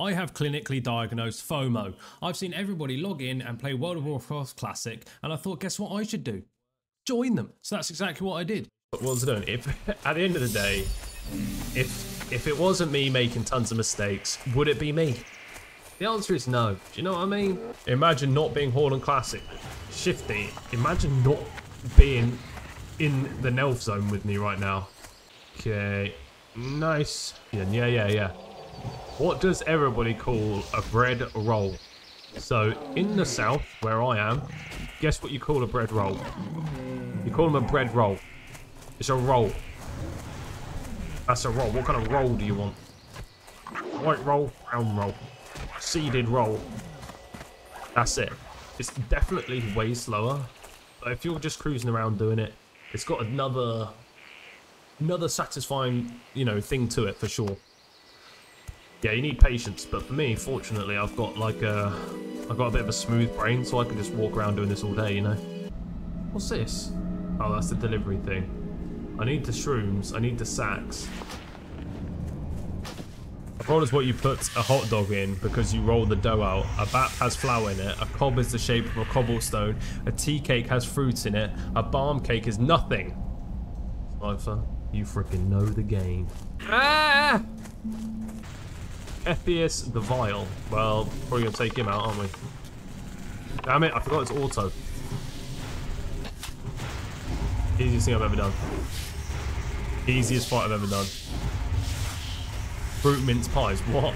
I have clinically diagnosed FOMO. I've seen everybody log in and play World of Warcraft Classic, and I thought, guess what I should do? Join them. So that's exactly what I did. But I doing? If at the end of the day, if if it wasn't me making tons of mistakes, would it be me? The answer is no. Do you know what I mean? Imagine not being Horn Classic. Shifty, imagine not being in the Nelf zone with me right now. Okay, nice. Yeah, yeah, yeah, yeah. What does everybody call a bread roll? So, in the south, where I am, guess what you call a bread roll? You call them a bread roll. It's a roll. That's a roll. What kind of roll do you want? White roll, brown roll seeded roll. That's it. It's definitely way slower. But if you're just cruising around doing it, it's got another another satisfying, you know, thing to it for sure. Yeah, you need patience, but for me, fortunately, I've got like a I've got a bit of a smooth brain, so I can just walk around doing this all day, you know. What's this? Oh, that's the delivery thing. I need the shrooms, I need the sacks. A roll is what you put a hot dog in because you roll the dough out. A bap has flour in it. A cob is the shape of a cobblestone. A tea cake has fruits in it. A barm cake is nothing. Cypher, you freaking know the game. Ah! Githyiss the Vile. Well, probably gonna take him out, aren't we? Damn it, I forgot it's auto. Easiest thing I've ever done. Easiest fight I've ever done. Fruit mince pies. What?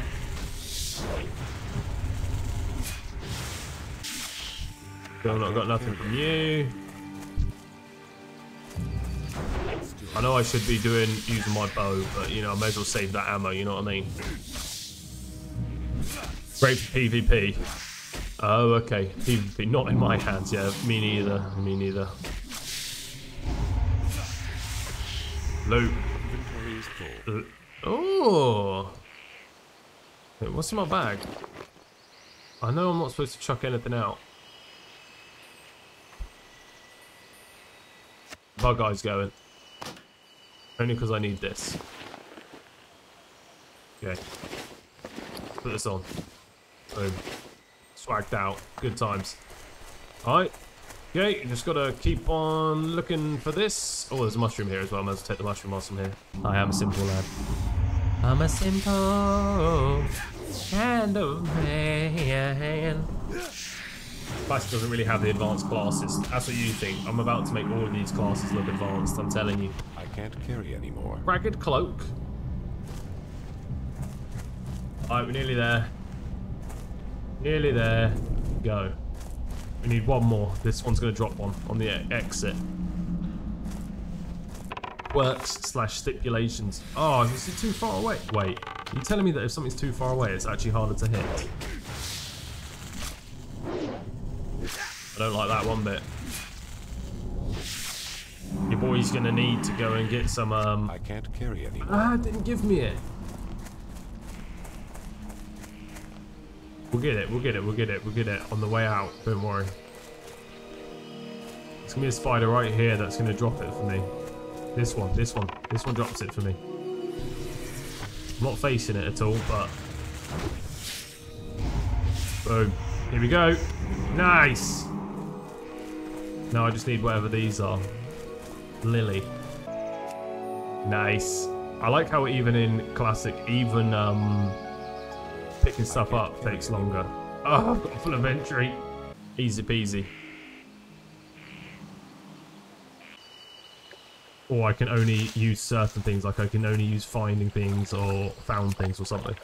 Still not got nothing from you. I know I should be doing using my bow, but you know, I may as well save that ammo, you know what I mean? Great for PvP. Oh, okay. PvP, not in my hands, yeah. Me neither. Me neither. Loot. Oh. What's in my bag? I know I'm not supposed to chuck anything out. Bug eye's going. Only because I need this. Okay. Put this on. Boom. Swagged out. Good times. Alright. Okay, just gotta keep on looking for this. Oh, there's a mushroom here as well. I well take the mushroom whilst I'm here. I am a simple lad. I'm a simple kind of man. Classic doesn't really have the advanced classes. That's what you think. I'm about to make all of these classes look advanced, I'm telling you. I can't carry anymore. Ragged cloak. Alright, we're nearly there. Nearly there. Go. We need one more. This one's going to drop one on the exit. Works slash stipulations. Oh, is it too far away? Wait, are you telling me that if something's too far away, it's actually harder to hit? I don't like that one bit. Your boy's gonna need to go and get some, um... I can't carry anymore. Ah, didn't give me it. We'll get it, we'll get it, we'll get it, we'll get it on the way out. Don't worry. It's gonna be a spider right here that's gonna drop it for me. This one, this one, this one drops it for me. I'm not facing it at all, but... Boom. Here we go. Nice! Now I just need whatever these are. Lily. Nice. I like how even in Classic, even um, picking stuff up takes longer. Oh, I've got full inventory. Easy peasy. Or I can only use certain things, like I can only use finding things or found things or something.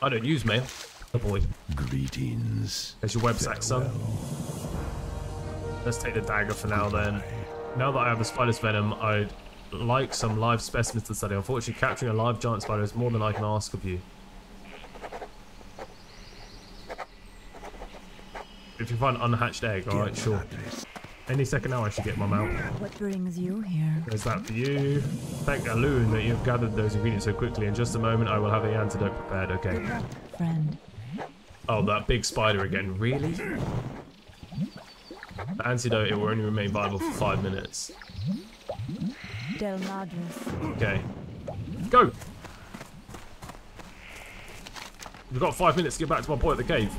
I don't use mail. Oh boy. Greetings. There's your web website, son. Let's take the dagger for now then. Now that I have the spider's venom, I'd like some live specimens to study. Unfortunately, capturing a live giant spider is more than I can ask of you. If you find an unhatched egg, alright, sure. Any second now I should get my mount. What brings you here? There's that for you. Thank Elune that you've gathered those ingredients so quickly. In just a moment, I will have the antidote prepared. Okay. Friend. Oh, that big spider again. Really? The antidote, it will only remain viable for five minutes. Del Madras. Okay. Go! We've got five minutes to get back to my point at the cave.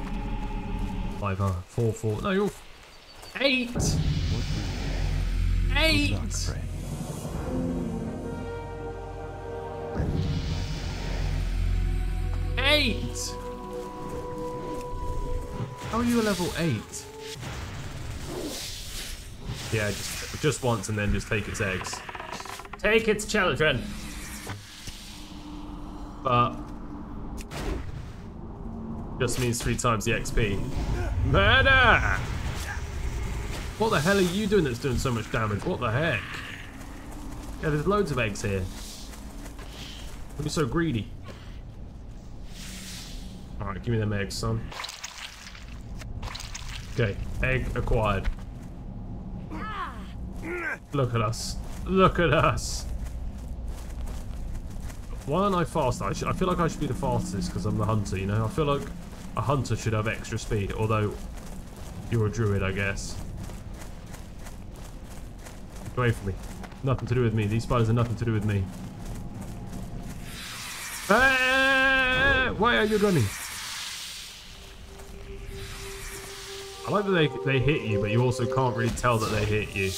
Five, uh, four, four. No, you're... Eight! Eight! Eight! How are you a level eight? Yeah, just, just once and then just take its eggs. Take its children! But... Just means three times the XP. Murder! What the hell are you doing that's doing so much damage? What the heck? Yeah, there's loads of eggs here. Don't be so greedy. Alright, give me them eggs, son. Okay, egg acquired. Look at us. Look at us. Why aren't I fast? I, I feel like I should be the fastest because I'm the hunter, you know? I feel like a hunter should have extra speed, although you're a druid, I guess. Get away from me. Nothing to do with me. These spiders are nothing to do with me. Why are you running? I like that they, they hit you, but you also can't really tell that they hit you.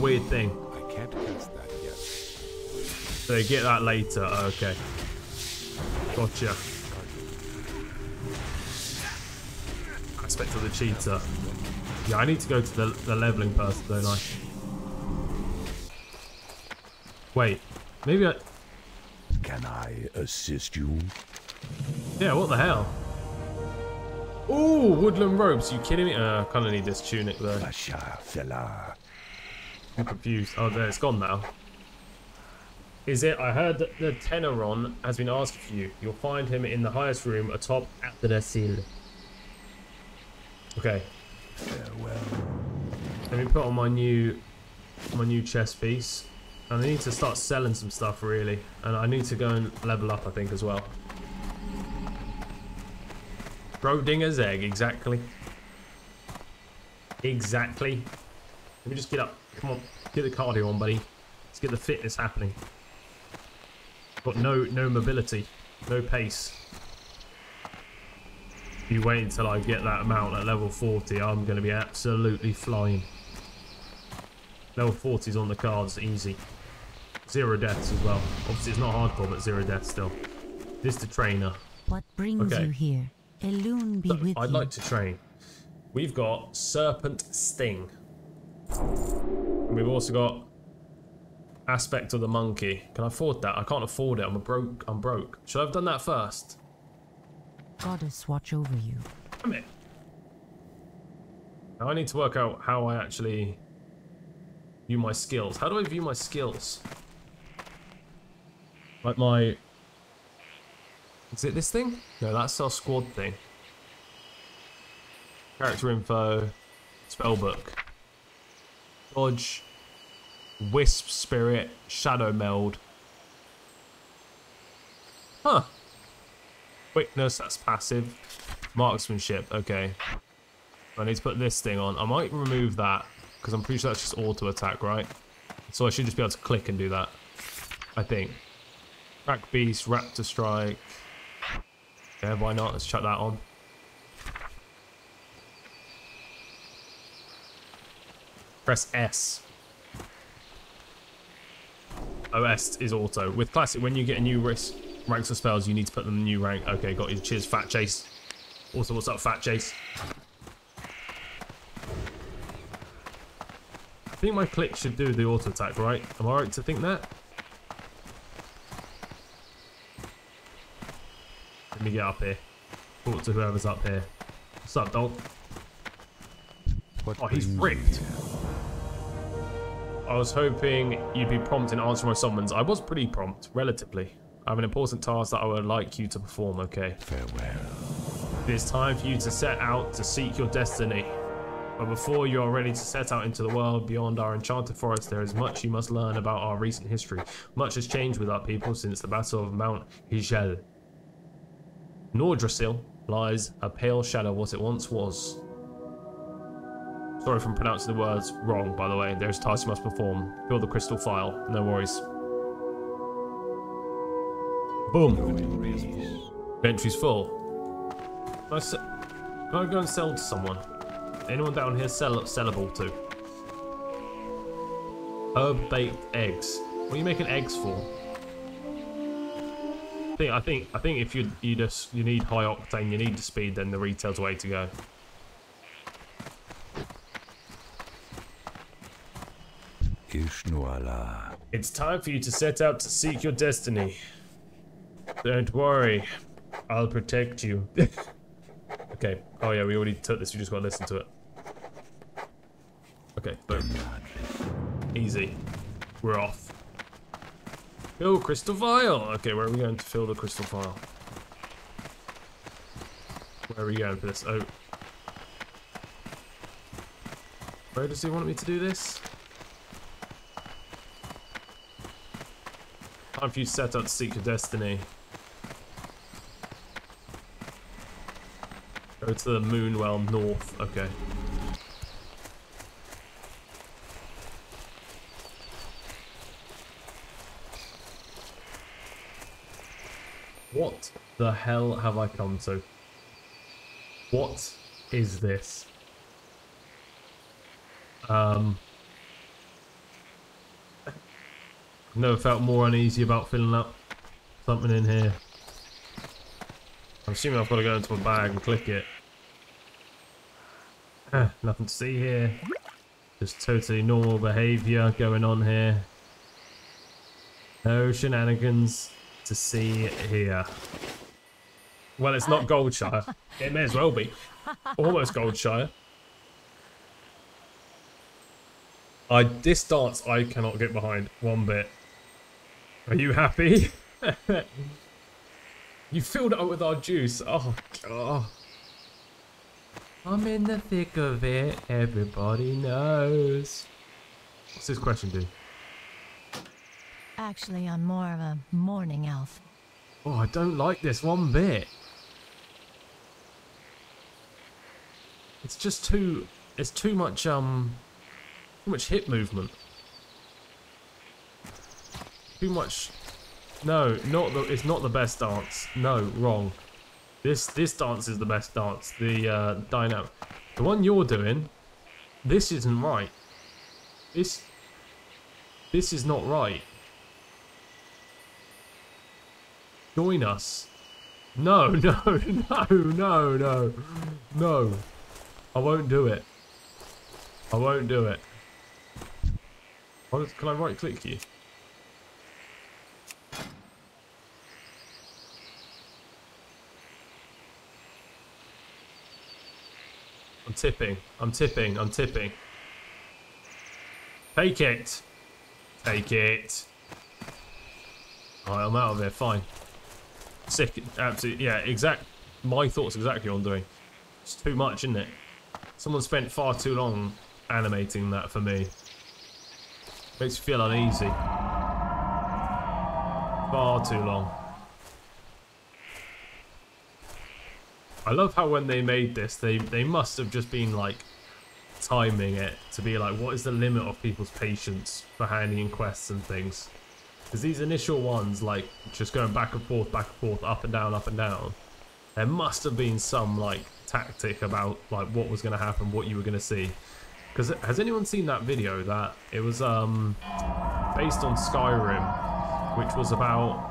Weird thing. I can't cast that yet. So you get that later. Okay. Gotcha. Aspect of the cheetah. Yeah, I need to go to the, the leveling person, don't I? Wait. Maybe I... Can I assist you? Yeah, what the hell? Ooh, woodland ropes. You kidding me? Uh, I kind of need this tunic though. Basha fella. I'm confused. Oh, there, it's gone now. Is it? I heard that the Tenaron has been asked for you. You'll find him in the highest room atop the Aldrassil. Okay. Farewell. Let me put on my new my new chest piece. And I need to start selling some stuff really. And I need to go and level up I think as well. Brodinger's egg, exactly. Exactly. Let me just get up. Come on. Get the cardio on, buddy. Let's get the fitness happening. Got no no mobility. No pace. If you wait until I get that amount at level 40, I'm going to be absolutely flying. Level 40 is on the cards, easy. Zero deaths as well. Obviously, it's not hardcore, but zero deaths still. This the trainer. What brings Okay. you here? Elune be So, with I'd you. like to train. We've got Serpent Sting. We've also got Aspect of the Monkey. Can I afford that? I can't afford it. I'm a broke. I'm broke. Should I have done that first? Goddess watch over you. Damn it. Now I need to work out how I actually view my skills. How do I view my skills? Like my... Is it this thing? No, that's our squad thing. Character info. Spellbook. Dodge. Wisp Spirit. Shadow Meld. Huh. Quickness, that's passive. Marksmanship, okay. I need to put this thing on. I might remove that, because I'm pretty sure that's just auto attack, right? So I should just be able to click and do that. I think. Track Beast, Raptor Strike. Yeah, why not? Let's chuck that on. Press S. Oh, OS is auto. With Classic, when you get a new risk, ranks of spells, you need to put them in the new rank. Okay, got you. Cheers, Fat Chase. Also, what's up, Fat Chase? I think my click should do the auto attack, right? Am I right to think that? Let me get up here. Talk to whoever's up here. What's up, dog? What Oh, he's ripped. I was hoping you'd be prompt in answering my summons. I was pretty prompt, relatively. I have an important task that I would like you to perform, okay? Farewell. It is time for you to set out to seek your destiny. But before you are ready to set out into the world beyond our enchanted forest, there is much you must learn about our recent history. Much has changed with our people since the Battle of Mount Hyjal. Nordrassil lies a pale shadow of what it once was. Sorry if I'm pronouncing the words wrong, by the way. There's tasks you must perform. Fill the crystal file. No worries. Boom. Inventory's full. Can I, se- can I go and sell to someone? Anyone down here sell sellable to? Herb baked eggs. What are you making eggs for? I think I think I think if you you just you need high octane, you need the speed, then the retail's the way to go. It's time for you to set out to seek your destiny. Don't worry, I'll protect you. okay. Oh yeah, we already took this. We just gotta listen to it. Okay, boom. Easy. We're off. Fill crystal vial. Okay, where are we going to fill the crystal vial? Where are we going for this? Oh. Where does he want me to do this? Time for you to set out to seek your destiny. Go to the Moonwell North. Okay. What the hell have I come to? What is this? Um... Never felt more uneasy about filling up something in here. I'm assuming I've got to go into a bag and click it. Nothing to see here. Just totally normal behaviour going on here. No shenanigans to see here. Well, it's not Goldshire. It may as well be. Almost Goldshire. I this dance I cannot get behind one bit. Are you happy? you filled it up with our juice. Oh god. I'm in the thick of it. Everybody knows. What's this question do? Actually, I'm more of a morning elf. Oh, I don't like this one bit. It's just too. It's too much. Um. Too much hip movement. Too much. No, not the. It's not the best dance. No, wrong. This this dance is the best dance. The uh, dynamic. The one you're doing. This isn't right. This. This is not right. Join us. No, no, no, no, no, no. I won't do it. I won't do it. Can I right click you? I'm tipping. I'm tipping. I'm tipping. Take it. Take it. Alright, I'm out of here. Fine. Sick. Absolutely. Yeah, exact. My thoughts exactly on doing. It's too much, isn't it? Someone spent far too long animating that for me. Makes me feel uneasy. Far too long. I love how when they made this, they, they must have just been like timing it to be like, what is the limit of people's patience for handing in quests and things? Because these initial ones, like just going back and forth, back and forth, up and down, up and down, there must have been some like tactic about like what was going to happen, what you were going to see. Because has anyone seen that video that it was um based on Skyrim, which was about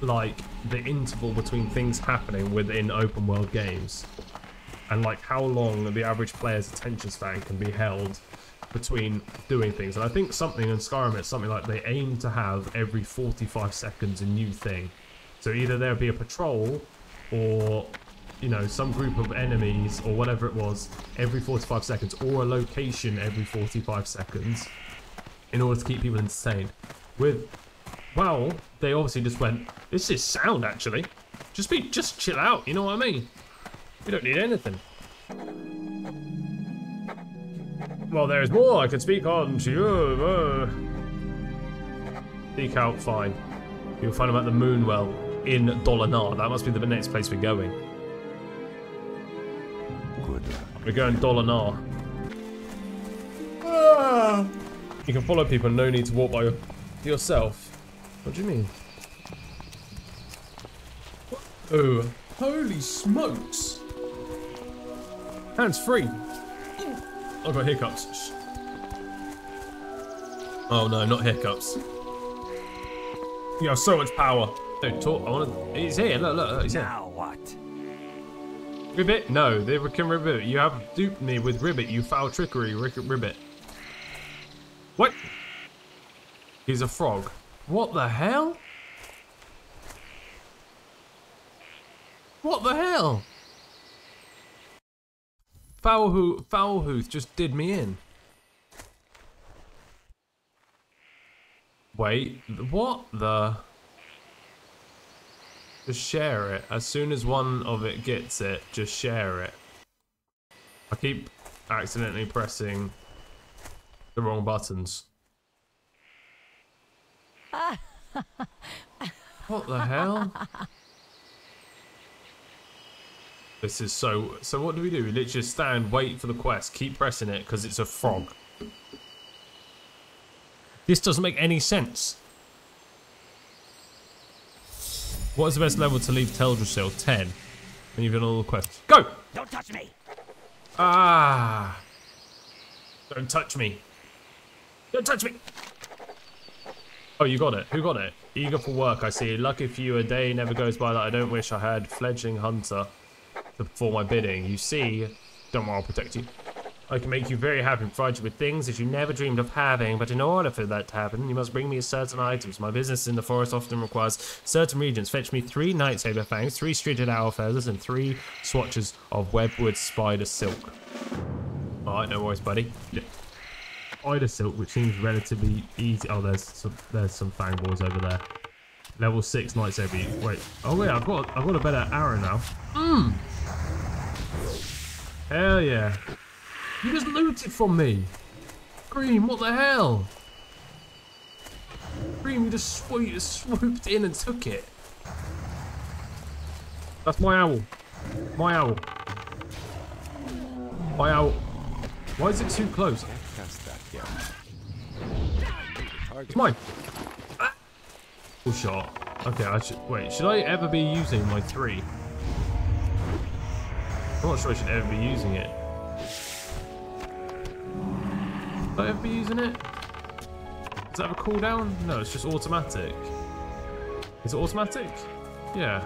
like the interval between things happening within open world games and like how long the average player's attention span can be held between doing things. And I think something in Skyrim it's something like they aim to have every 45 seconds a new thing. So either there'll be a patrol or you know some group of enemies or whatever it was every 45 seconds or a location every 45 seconds in order to keep people insane. With well, they obviously just went, this is sound actually. Just be just chill out, you know what I mean? We don't need anything. Well, there is more I could speak on to you. Uh, speak out, fine. You'll find them at the Moonwell in Dolanaar. That must be the next place we're going. Good. We're going Dolanaar. Ah! You can follow people, no need to walk by yourself. What do you mean? Oh, holy smokes. Hands free. I've got hiccups. Oh no, not hiccups. You have so much power. Don't talk. I want to. He's here. Look, look, look. He's here. Now what? Ribbit? No, they can Ribbit. You have duped me with Ribbit. You foul trickery, Ribbit. What? He's a frog. What the hell? What the hell? Foulhoof, Foulhoof just did me in. Wait, what the? Just share it. As soon as one of it gets it, just share it. I keep accidentally pressing the wrong buttons. What the hell? This is so... So what do we do? We literally just stand, wait for the quest, keep pressing it because it's a frog. This doesn't make any sense. What is the best level to leave Teldrassil? 10. And you've done all the quests. Go! Don't touch me! Ah! Don't touch me. Don't touch me! Oh, you got it. Who got it? Eager for work, I see. Lucky for you, a day never goes by that I don't wish I had. Fledgling hunter to perform my bidding. You see, don't worry, I'll protect you. I can make you very happy and provide you with things that you never dreamed of having, but in order for that to happen, you must bring me certain items. My business in the forest often requires certain regions. Fetch me three night saber fangs, three strigid owl feathers, and three swatches of webwood spider silk. Alright, no worries, buddy. Yeah. Spider silk, which seems relatively easy. Oh, there's some, there's some fang balls over there. Level six night saber. Wait. Oh wait, I've got I've got a better arrow now. Mmm. Hell yeah. You just looted from me. Green, what the hell? Green, you just swooped, swooped in and took it. That's my owl. My owl. My owl. Why is it too close? It's mine. Ah. Full shot. Okay, I should wait. Should I ever be using my three? I'm not sure I should ever be using it. Should I ever be using it? Does that have a cooldown? No, it's just automatic. Is it automatic? Yeah.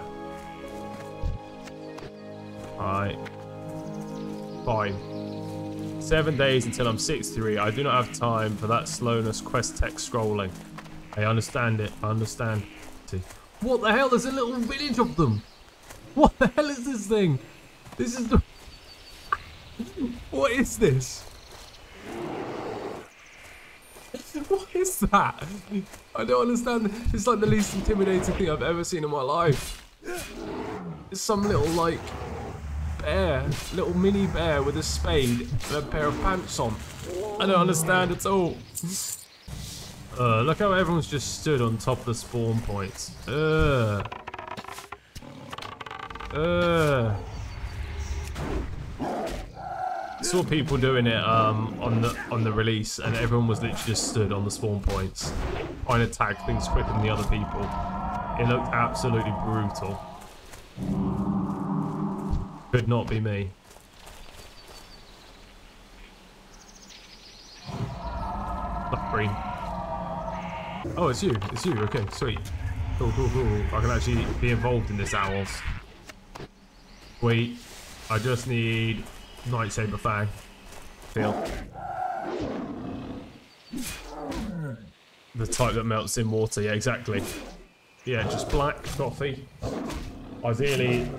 Alright. Fine. Seven days until I'm 6-3. I do not have time for that slowness quest text scrolling. I understand it. I understand. What the hell? There's a little village of them. What the hell is this thing? This is the... What is this? What is that? I don't understand. It's like the least intimidating thing I've ever seen in my life. It's some little, like, bear. Little mini bear with a spade and a pair of pants on. I don't understand at all. Uh, look how everyone's just stood on top of the spawn points. Uh. Uh. Saw people doing it um, on the on the release, and everyone was literally just stood on the spawn points, trying to tag things quicker than the other people. It looked absolutely brutal. Could not be me. Oh, it's you. It's you. Okay, sweet. Cool, cool, cool. I can actually be involved in this owls. Wait, I just need Night Saber Fang. Feel. The type that melts in water, yeah, exactly. Yeah, just black coffee. Ideally,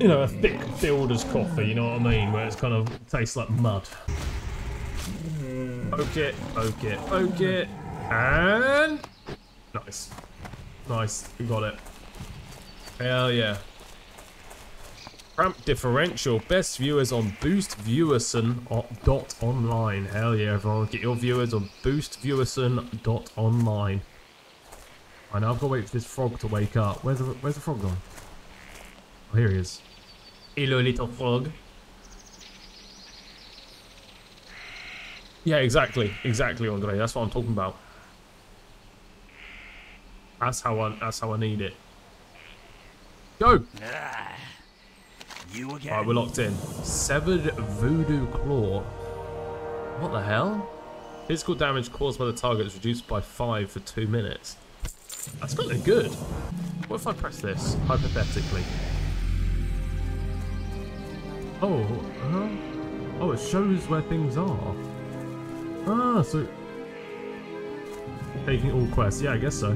you know, a thick builder's coffee, you know what I mean? Where it's kind of tastes like mud. Hmm. Poke it, poke it, poke it. And... Nice. Nice, we got it. Hell yeah. Cramp differential. Best viewers on Boost Viewerson dot online. Hell yeah, everyone. Get your viewers on Boost Viewerson dot online. I know I've got to wait for this frog to wake up. Where's the, where's the frog gone? Oh, here he is. Hello, little frog. Yeah, exactly. Exactly, Andre. That's what I'm talking about. That's how I, that's how I need it. Go! Ah, you again? Alright, we're locked in. Severed Voodoo Claw. What the hell? Physical damage caused by the target is reduced by 5 for 2 minutes. That's not good. What if I press this, hypothetically? Oh, huh? Oh, it shows where things are. Ah, so... Taking all quests. Yeah, I guess so.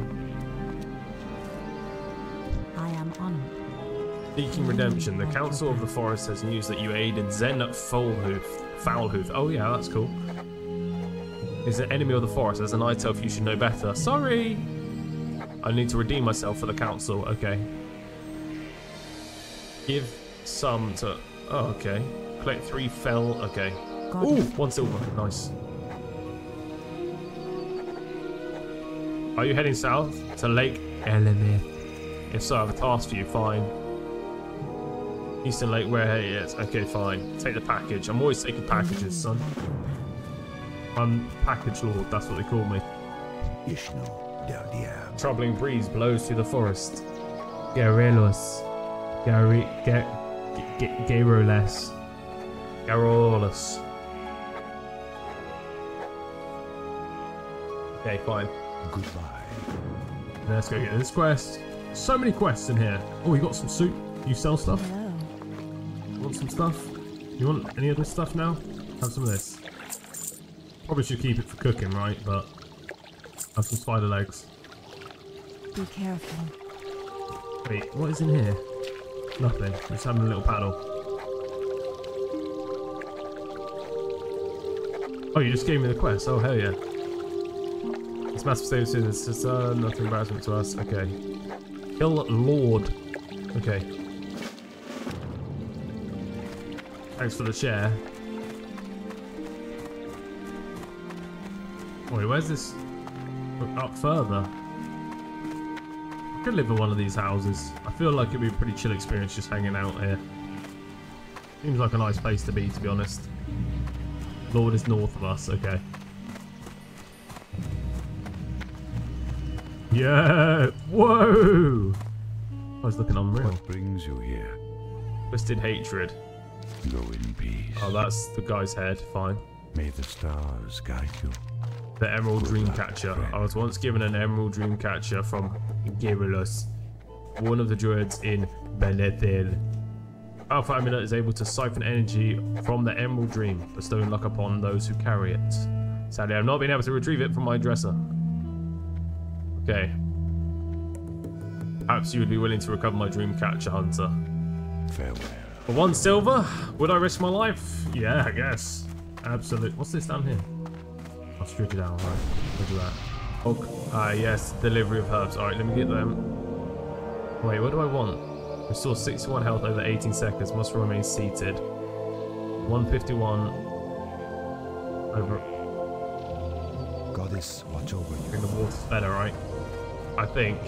I am honored. Seeking redemption. The Council of the Forest has news that you aided Zenn Foulhoof. Foulhoof. Oh yeah, that's cool. Is an enemy of the forest. As a night elf, you should know better. Sorry. I need to redeem myself for the council. Okay. Give some to. Oh, okay. Collect three fell. Okay. God Ooh, one silver. Nice. Are you heading south to Lake Al'Ameth? If so, I have a task for you. Fine. Eastern Lake, where he is. Okay, fine. Take the package. I'm always taking packages, mm. son. I'm package lord. That's what they call me. Ishnu-dal-dieb. Troubling breeze blows through the forest. Garelos. Gary. Garoles. Garolus. Okay, fine. Goodbye. Let's go get this quest. So many quests in here. Oh, you got some soup. You sell stuff? Hello. Want some stuff? You want any other stuff now? Have some of this. Probably should keep it for cooking, right? But have some spider legs. Be careful. Wait, what is in here? Nothing. Just having a little paddle. Oh, you just gave me the quest. Oh, hell yeah. This massive save soon. This is uh, nothing embarrassment to us. Okay. Kill Lord. Okay. Thanks for the share. Wait, where's this? Up further. Could live in one of these houses. I feel like it'd be a pretty chill experience just hanging out here. Seems like a nice place to be, to be honest. Lord is north of us, okay. Yeah! Whoa! I was looking unreal. What brings you here? Twisted hatred. Go in peace. Oh, that's the guy's head. Fine. May the stars guide you. The Emerald Dreamcatcher. I was once given an Emerald Dreamcatcher from Gyrilus, one of the druids in Benethil. Alpha Amulet is able to siphon energy from the Emerald Dream, bestowing luck upon those who carry it. Sadly, I've not been able to retrieve it from my dresser. Okay. Perhaps you would be willing to recover my Dreamcatcher, Hunter. Farewell. For one silver, would I risk my life? Yeah, I guess. Absolutely. What's this down here? I'll strip it down, right. Look at that. Oh, ah, yes, delivery of herbs. Alright, let me get them. Wait, what do I want? Restore 61 health over 18 seconds. Must remain seated. 151 over. Goddess, watch over I you. think the water's better, right? I think.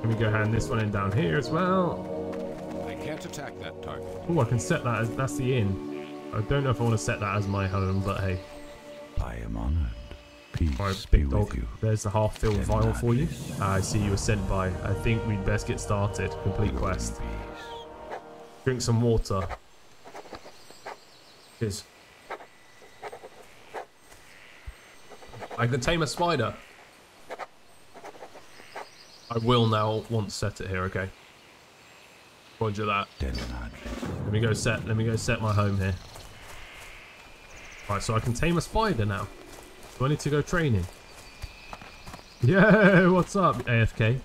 Let me go hand this one in down here as well. They can't attack that target. Oh, I can set that as that's the inn. I don't know if I want to set that as my home, but hey. I am honored. Peace be big with you. There's the half-filled vial for you. Ah, I see you were sent by. I think we'd best get started. Complete quest. Drink some water. Cheers. I can tame a spider. I will now want to set it here, okay? Roger that. Let me go set. Let me go set my home here. Right, so I can tame a spider now. Do I need to go training? Yeah, what's up, AFK?